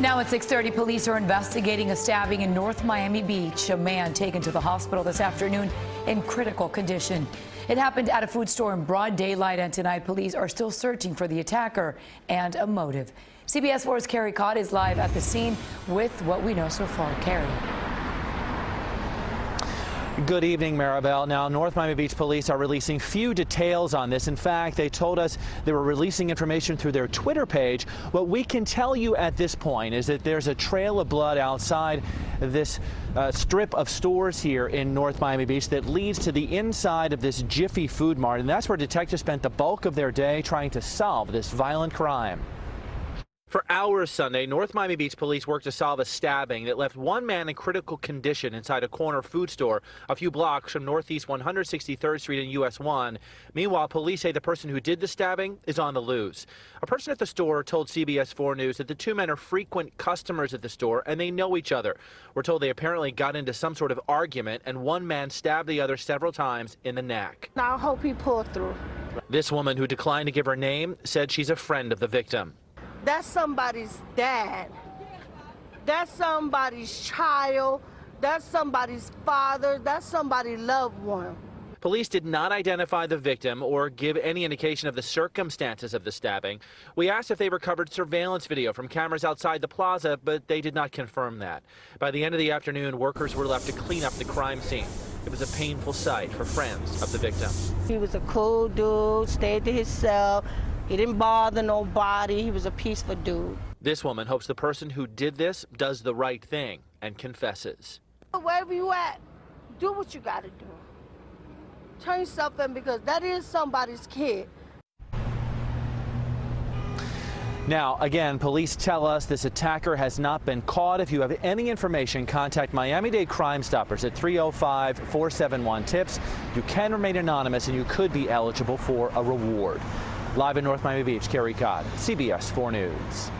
Now at 6:30, police are investigating a stabbing in North Miami Beach. A man taken to the hospital this afternoon in critical condition. It happened at a food store in broad daylight, and tonight police are still searching for the attacker and a motive. CBS 4's Carey Codd is live at the scene with what we know so far. Carey. Good evening, Maribel. Now, North Miami Beach police are releasing few details on this. In fact, they told us they were releasing information through their Twitter page. What we can tell you at this point is that there's a trail of blood outside this uh, strip of stores here in North Miami Beach that leads to the inside of this Jiffy Food Mart, and that's where detectives spent the bulk of their day trying to solve this violent crime. For hours Sunday, North Miami Beach police worked to solve a stabbing that left one man in critical condition inside a corner food store a few blocks from Northeast 163rd Street and US 1. Meanwhile, police say the person who did the stabbing is on the loose. A person at the store told CBS 4 News that the two men are frequent customers at the store and they know each other. We're told they apparently got into some sort of argument and one man stabbed the other several times in the neck. I hope he pulled through. This woman, who declined to give her name, said she's a friend of the victim. That's somebody's dad. That's somebody's child. That's somebody's father. That's somebody's loved one. Police did not identify the victim or give any indication of the circumstances of the stabbing. We asked if they recovered surveillance video from cameras outside the plaza, but they did not confirm that. By the end of the afternoon, workers were left to clean up the crime scene. It was a painful sight for friends of the victim. He was a cool dude, stayed to himself, he didn't bother nobody. He was a peaceful dude. This woman hopes the person who did this does the right thing and confesses. Wherever you at, do what you got to do. Turn yourself in because that is somebody's kid. Now, again, police tell us this attacker has not been caught. If you have any information, contact Miami-Dade Crime Stoppers at 305-471-TIPS. You can remain anonymous and you could be eligible for a reward. Live in North Miami Beach, Carey Codd, CBS 4 News.